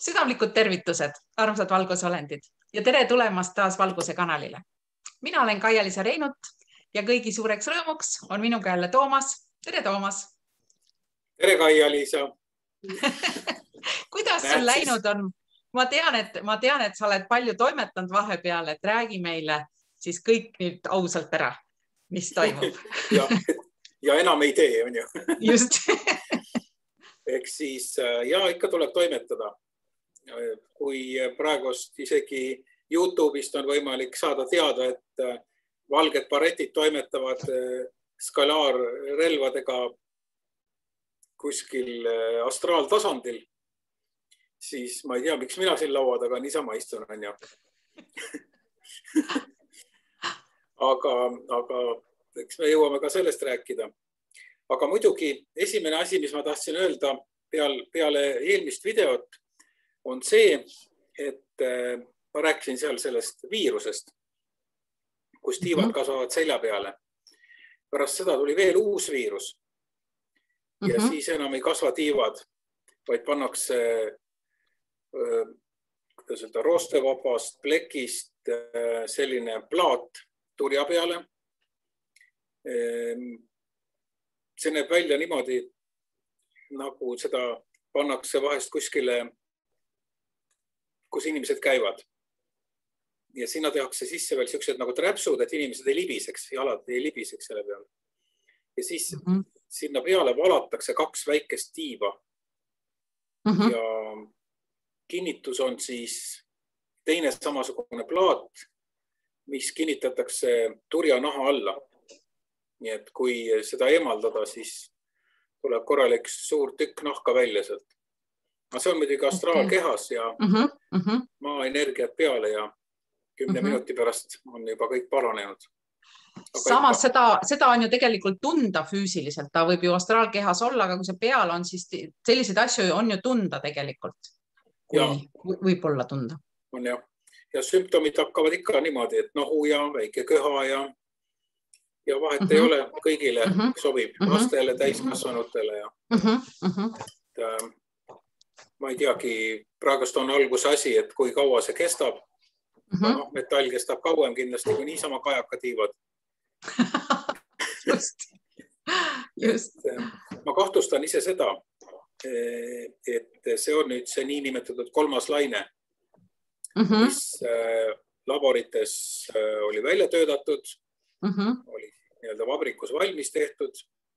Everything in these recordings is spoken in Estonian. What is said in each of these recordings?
südamlikud tervitused, armsad valgusolendid ja tere tulemast taas Valguse kanalile. mina olen Kaia-Liisa Reinut ja kõigi suureks rõõmuks on minuga jälle Toomas. tere, Toomas. tere, Kaia-Liisa kuidas sul läinud on? ma tean, et ma tean, et sa oled palju toimetanud vahepeal, et räägi meile siis kõik nüüd ausalt ära, mis toimub ja, ja enam ei tee, on ju. just eks siis äh, ja ikka tuleb toimetada kui praegust isegi Youtube'ist on võimalik saada teada, et äh, valged baretid toimetavad äh, skalaarrelvadega kuskil äh, astraaltasandil, siis ma ei tea, miks mina siin laua taga niisama istun, onju. aga, aga eks me jõuame ka sellest rääkida. aga muidugi esimene asi, mis ma tahtsin öelda peal, peale eelmist videot on see, et äh, ma rääkisin seal sellest viirusest, kus tiivad mm -hmm. kasvavad selja peale. pärast seda tuli veel uus viirus. ja mm -hmm. siis enam ei kasva tiivad, vaid pannakse, äh, kuidas öelda, roostevabast plekist äh, selline plaat turja peale. Ähm, see näeb välja niimoodi, nagu seda pannakse vahest kuskile kus inimesed käivad. ja sinna tehakse sisse veel siuksed nagu träpsud, et inimesed ei libiseks, jalad ei libiseks selle peale. ja siis mm -hmm. sinna peale valatakse kaks väikest tiiba mm. -hmm. ja kinnitus on siis teine samasugune plaat, mis kinnitatakse turjanaha alla. nii et kui seda eemaldada, siis tuleb korralik suur tükk nahka välja sealt aga see on muidugi astraalkehas ja mm -hmm, mm -hmm. maaenergiat peale ja kümne mm -hmm. minuti pärast on juba kõik paranenud. samas ikka... seda, seda on ju tegelikult tunda füüsiliselt, ta võib ju astraalkehas olla, aga kui see peal on, siis selliseid asju on ju tunda tegelikult. võib-olla tunda. on jah, ja sümptomid hakkavad ikka niimoodi, et nohu ja väike köha ja ja vahet mm -hmm. ei ole, kõigile mm -hmm. sobib mm, -hmm. lastele, täiskasvanutele ja mm. -hmm. et, äh, ma ei teagi, praegust on alguse asi, et kui kaua see kestab mm. -hmm. noh, metall kestab kauem kindlasti kui niisama kajaka tiivad just, just. ma kahtlustan ise seda, et see on nüüd see niinimetatud kolmas laine mm, -hmm. mis äh, laborites oli välja töötatud mm, -hmm. oli nii-öelda vabrikus valmis tehtud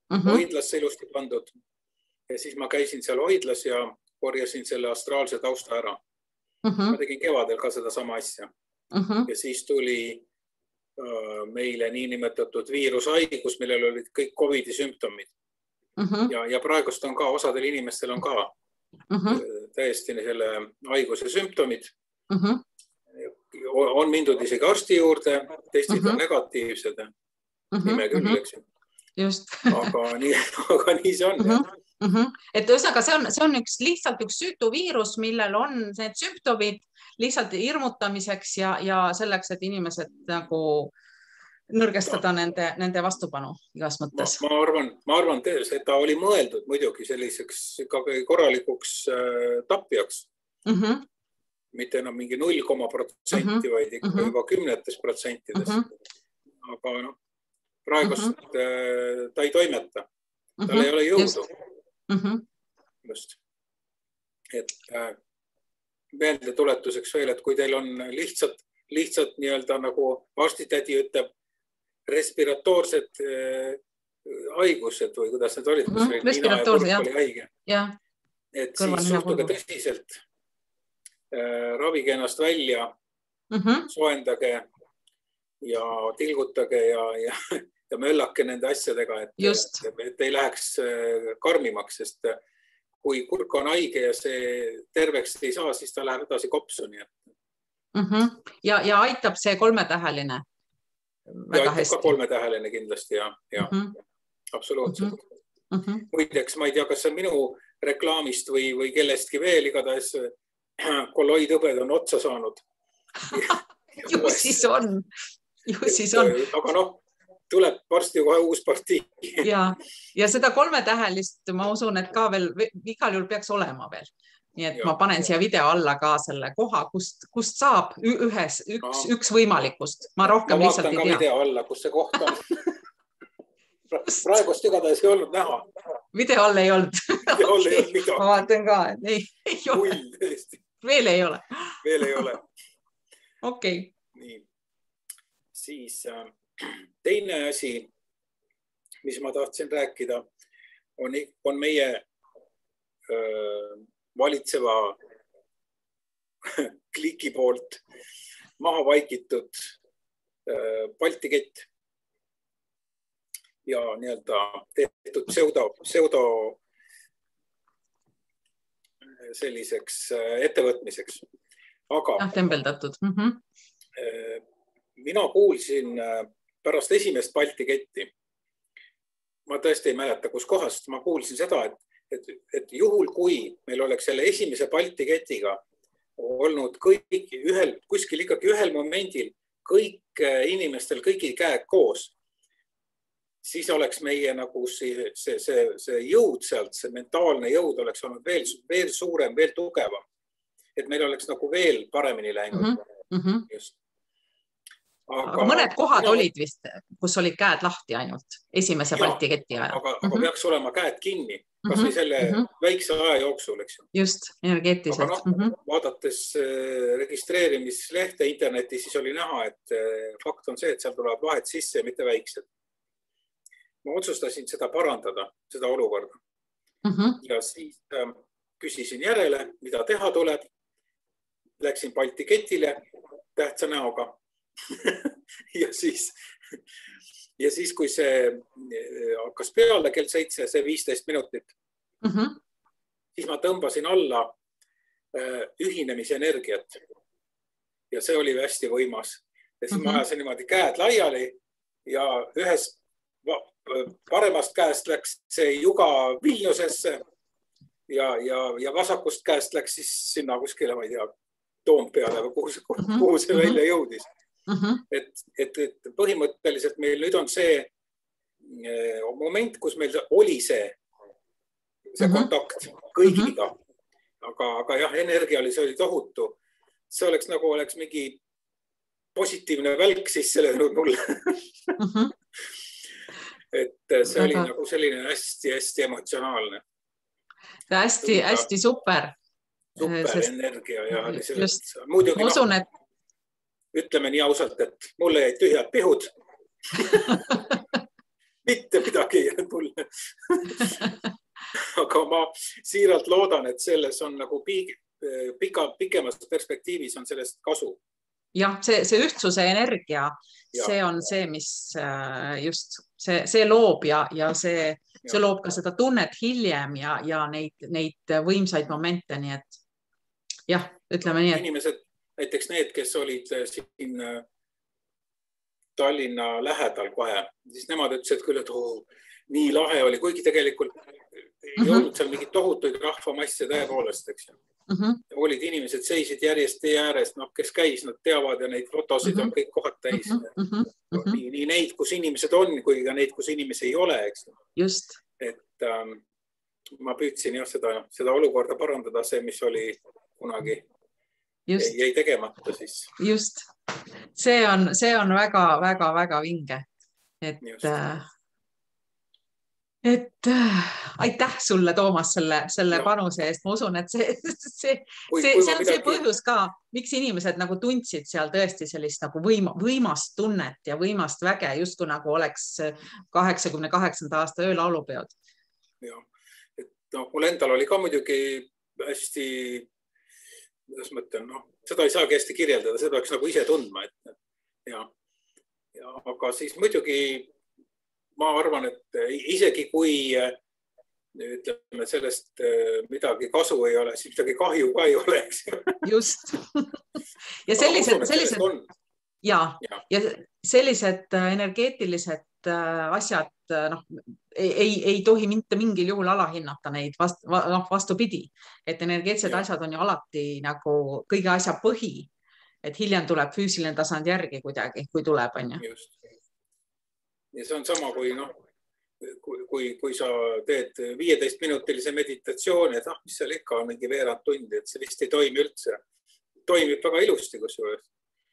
mm, -hmm. hoidlasse ilusti pandud. ja siis ma käisin seal hoidlas ja korjasin selle astraalse tausta ära uh. Mhm. -huh. ma tegin kevadel ka sedasama asja uh. Mhm. -huh. ja siis tuli äh, meile niinimetatud viirushaigus, millel olid kõik Covidi sümptomid uh. Mhm. -huh. ja, ja praegust on ka, osadel inimestel on ka uh -huh. täiesti selle haiguse sümptomid uh. -huh. on mindud isegi arsti juurde, testid uh -huh. on negatiivsed uh. -huh. ime küll uh, -huh. eks ju. aga nii, aga nii see on uh. -huh mm. -hmm. et ühesõnaga, see on, see on üks lihtsalt üks süütu viirus, millel on need sümptomid lihtsalt hirmutamiseks ja, ja selleks, et inimesed nagu nõrgestada nende, nende vastupanu igas mõttes. ma arvan, ma arvan, et ta oli mõeldud muidugi selliseks ikkagi korralikuks äh, tapjaks mm. -hmm. mitte enam mingi null koma protsenti, vaid ikka mm -hmm. juba kümnetes protsentides mm. -hmm. aga noh, praegust mm -hmm. ta ei toimeta, tal mm -hmm. ei ole jõudu mm. -hmm. just, et äh, meeldetuletuseks veel, et kui teil on lihtsalt, lihtsalt nii-öelda nagu arstitädi ütleb, respiratoorsed äh, haigused või kuidas need olid mm, -hmm. respiratoorsed jah, haige. jah. et siis suhtuge tõsiselt äh,, ravige ennast välja mm, -hmm. soojendage ja tilgutage ja, ja ja möllake nende asjadega, et, et, et ei läheks äh, karmimaks, sest äh, kui kurk on haige ja see terveks ei saa, siis ta läheb edasi kopsu, nii et mm. -hmm. ja, ja aitab see kolmetäheline? aitab hästi. ka kolmetäheline kindlasti ja, ja mm -hmm. absoluutselt mm. -hmm. muideks, ma ei tea, kas see on minu reklaamist või, või kellestki veel, igatahes kolloidhõbed on otsa saanud ju siis on, ju siis on. aga noh tuleb varsti kohe uus partii. ja, ja seda kolmetähelist ma usun, et ka veel igal juhul peaks olema veel. nii et ja, ma panen ja. siia video alla ka selle koha, kust, kust saab ühes, üks, üks võimalikust, ma rohkem ma lihtsalt ei tea. video alla, kus see koht on praegust igatahes ei olnud näha. video all ei olnud. video all ei olnud midagi. ma vaatan ka, et ei, ei ole. veel ei ole. veel ei ole. okei nii, siis äh, teine asi, mis ma tahtsin rääkida, on, on meie öö, valitseva kliki poolt maha vaikitud Balti kett ja nii-öelda tehtud pseudo, pseudo selliseks ettevõtmiseks. aga. jah, tembeldatud mm. -hmm. mina kuulsin pärast esimest Balti ketti, ma tõesti ei mäleta, kuskohast ma kuulsin seda, et et, et juhul, kui meil oleks selle esimese Balti ketiga olnud kõik ühel, kuskil ikkagi ühel momendil kõik äh, inimestel kõigil käed koos, siis oleks meie nagu see, see, see, see jõud sealt, see mentaalne jõud oleks olnud veel, veel suurem, veel tugevam. et meil oleks nagu veel paremini läinud mm. -hmm. just aga, aga mõned kohad mina... olid vist, kus olid käed lahti ainult esimese ja, Balti keti ajal. aga mm, -hmm. aga peaks olema käed kinni, kasvõi mhm, selle mm -hmm. väikse aja jooksul, eks ju. just, energeetiliselt. No, mm -hmm. vaadates äh, registreerimislehte internetis, siis oli näha, et äh, fakt on see, et seal tulevad vahed sisse ja mitte väiksed. ma otsustasin seda parandada, seda olukorda mm. -hmm. ja siis äh, küsisin järele, mida teha tuleb. Läksin Balti ketile tähtsa näoga ja siis, ja siis, kui see eh, hakkas peale kell seitse, see viisteist minutit mm, -hmm. siis ma tõmbasin alla eh, ühinemisenergiat. ja see oli hästi võimas ja siis mm -hmm. ma mhm. ajasin niimoodi käed laiali ja ühest paremast käest läks see juga Vilniusesse ja, ja, ja vasakust käest läks siis sinna kuskile, ma ei tea, Toompeale või kuhu see, kuhu see mhm. välja jõudis Mhm. -huh. et, et, et põhimõtteliselt meil nüüd on see eh, moment, kus meil oli see, see mhm. -huh. kontakt kõigiga uh. -huh. aga, aga jah, energia oli, see oli tohutu. see oleks nagu oleks mingi positiivne välk sisse löönud mulle uh. -huh. et see oli Aga... nagu selline hästi-hästi emotsionaalne. hästi-hästi super. super Sest... energia ja sellest. muidugi. ma usun no,, et ütleme nii ausalt, et mulle jäid tühjad pihud mitte midagi ei jäänud mulle aga ma siiralt loodan, et selles on nagu pika, pikemas perspektiivis on sellest kasu. jah, see, see ühtsuse energia, see on see, mis äh, just see, see loob ja, ja see, see loob ka seda tunnet hiljem ja, ja neid, neid võimsaid momente, nii et jah, ütleme nii, et. inimesed näiteks need, kes olid äh, siin äh, Tallinna lähedal kohe, siis nemad ütlesid küll, et oh, nii lahe oli, kuigi tegelikult mm -hmm. ei mhm. olnud seal mingeid tohutuid rahvamasse tõepoolest, eks ju mm. -hmm. olid inimesed, seisid järjest tee ääres, noh, kes käis, nad teavad ja neid fotosid mm -hmm. on kõik kohad täis mm. -hmm. No, nii, nii neid, kus inimesed on, kui ka neid, kus inimesi ei ole, eks ju. just. et ähm, ma püüdsin jah, seda, seda olukorda parandada, see, mis oli kunagi just. jäi tegemata siis. just, see on, see on väga-väga-väga vinge, et, äh, et äh, aitäh sulle, Toomas, selle, selle no. panuse eest, ma usun, et see, see, see, see on see põhjus ka, miks inimesed nagu tundsid seal tõesti sellist nagu võima, võimast tunnet ja võimast väge, justkui nagu oleks kaheksakümne kaheksanda aasta öölaulupeod. ja, et noh, mul endal oli ka muidugi hästi kuidas ma ütlen, noh, seda ei saagi hästi kirjeldada, seda peaks nagu ise tundma, et ja, ja aga siis muidugi ma arvan, et isegi kui ütleme, sellest äh, midagi kasu ei ole, siis midagi kahju ka ei ole, eks ju. just. ja sellised, sellised ja, ja., ja sellised energeetilised äh, asjad, noh, ei, ei, tohi mitte mingil juhul alahinnata neid vast, noh, vastupidi, et energeetilised asjad on ju alati nagu kõige asja põhi. et hiljem tuleb füüsiline tasand järgi kuidagi, kui tuleb, on ju. ja see on sama, kui noh, kui, kui, kui sa teed viieteistminutilise meditatsiooni, et ah, mis seal ikka mingi veerand tundi, et see vist ei toimi üldse. toimib väga ilusti kusjuures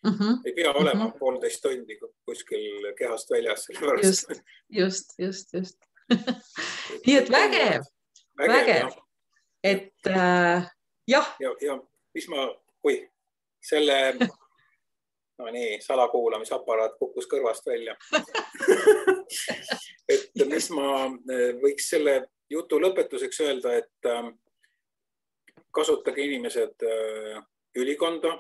mm. -hmm. ei pea olema mm -hmm. poolteist tundi kuskil kehast väljas. just, just, just, just nii et vägev, vägev, vägev., et äh, jah. ja, ja mis ma, oi, selle no nii, salakuulamisaparaat kukkus kõrvast välja et mis ma eh, võiks selle jutu lõpetuseks öelda, et äh, kasutage inimesed äh, ülikonda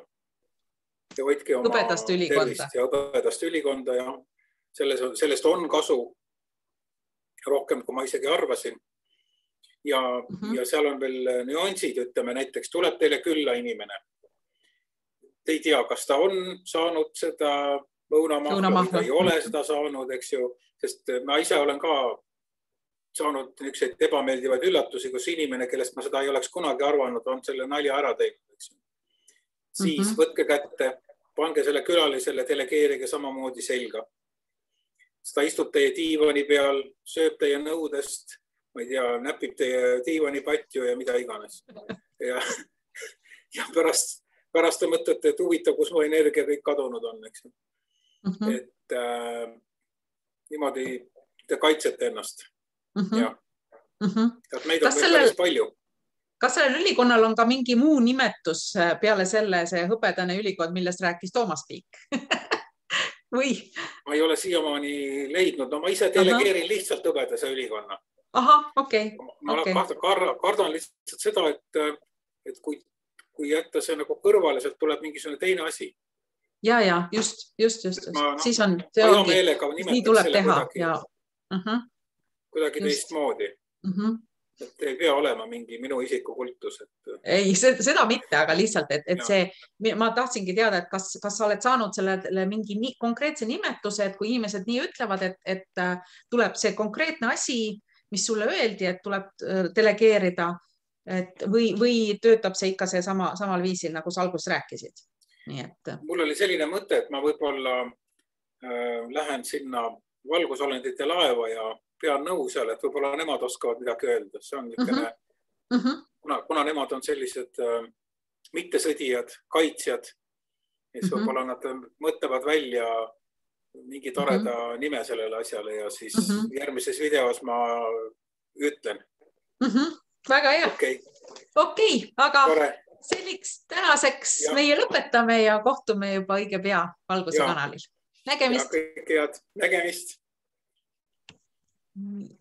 ja hoidke oma hõbedast ülikonda ja hõbedast ülikonda ja selles, sellest on kasu rohkem, kui ma isegi arvasin. ja mm, -hmm. ja seal on veel nüansid, ütleme näiteks tuleb teile külla inimene te ei tea, kas ta on saanud seda õunamahla või ta ei ole seda saanud, eks ju, sest ma ise olen ka saanud niisuguseid ebameeldivaid üllatusi, kus inimene, kellest ma seda ei oleks kunagi arvanud, on selle nalja ära teinud. Siis mm -hmm. võtke kätte, pange selle külalisele, delegeerige samamoodi selga. ta istub teie diivani peal, sööb teie nõudest, ma ei tea, näpib teie diivanipatju ja mida iganes. ja, ja pärast pärast te mõtlete, et huvitav, kus mu energia kõik kadunud on, eks ju mm. -hmm. et äh, niimoodi te kaitsete ennast mm. -hmm. jah mm -hmm., meid on sellel... päris palju kas sellel ülikonnal on ka mingi muu nimetus äh, peale selle, see hõbedane ülikond, millest rääkis Toomas Piik või? ma ei ole siiamaani leidnud, no ma ise delegeerin Aha. lihtsalt hõbedase ülikonna. ahah, okei okay.. ma okay. kardan, kardan lihtsalt seda, et, et kui kui jätta see nagu kõrvale, sealt tuleb mingisugune teine asi. ja, ja just, just, just, just. No, siis on, nii tuleb teha ja uh. -huh. kuidagi teistmoodi uh. -huh et ei pea olema mingi minu isikukultus, et. ei, seda mitte, aga lihtsalt, et, et see, ma tahtsingi teada, et kas, kas sa oled saanud sellele mingi nii konkreetse nimetuse, et kui inimesed nii ütlevad, et, et äh, tuleb see konkreetne asi, mis sulle öeldi, et tuleb äh, delegeerida et või, või töötab see ikka seesama, samal viisil, nagu sa alguses rääkisid? nii et. mul oli selline mõte, et ma võib-olla äh, lähen sinna valgusolendite laeva ja pean nõu seal, et võib-olla nemad oskavad midagi öelda, see on niisugune mm, -hmm. kuna, kuna nemad on sellised äh, mittesõdijad, kaitsjad, siis mm -hmm. võib-olla nad mõtlevad välja mingi toreda mm -hmm. nime sellele asjale ja siis mm -hmm. järgmises videos ma ütlen mm. -hmm väga hea. okei okay. okay,, aga Tore. selliks tänaseks ja. meie lõpetame ja kohtume juba õige pea Valguse kanalil. nägemist. kõike head, nägemist. Nii